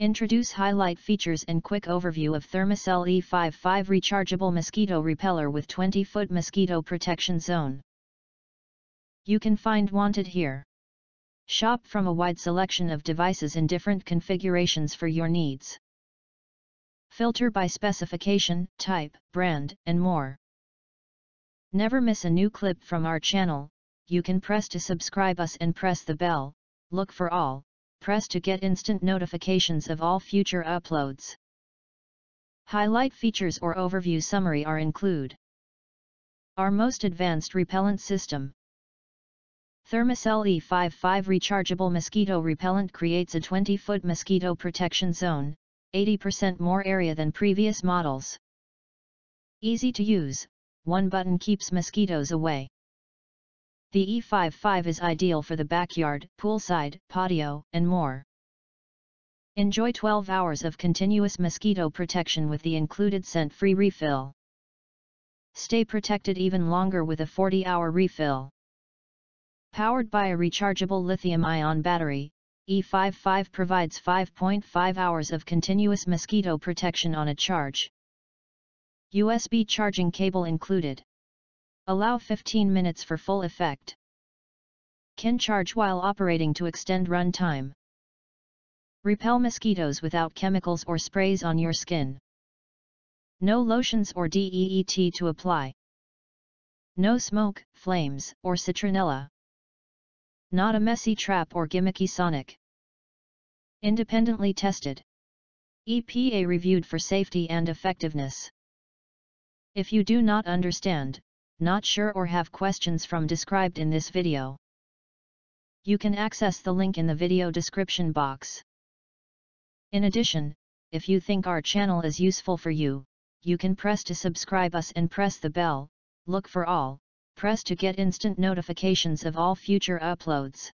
Introduce highlight features and quick overview of Thermacell E55 rechargeable mosquito repeller with 20-foot mosquito protection zone. You can find wanted here. Shop from a wide selection of devices in different configurations for your needs. Filter by specification, type, brand, and more. Never miss a new clip from our channel, you can press to subscribe us and press the bell, look for all, press to get instant notifications of all future uploads. Highlight features or overview summary are include. Our most advanced repellent system. Thermacell E55 rechargeable mosquito repellent creates a 20-foot mosquito protection zone, 80% more area than previous models. Easy to use, one button keeps mosquitoes away. The E55 is ideal for the backyard, poolside, patio, and more. Enjoy 12 hours of continuous mosquito protection with the included scent-free refill. Stay protected even longer with a 40-hour refill. Powered by a rechargeable lithium-ion battery, E55 provides 5.5 hours of continuous mosquito protection on a charge. USB charging cable included. Allow 15 minutes for full effect. Can charge while operating to extend run time. Repel mosquitoes without chemicals or sprays on your skin. No lotions or DEET to apply. No smoke, flames, or citronella. Not a messy trap or gimmicky sonic. Independently tested. EPA reviewed for safety and effectiveness. If you do not understand, not sure or have questions from described in this video. You can access the link in the video description box. In addition, if you think our channel is useful for you, you can press to subscribe us and press the bell, look for all, press to get instant notifications of all future uploads.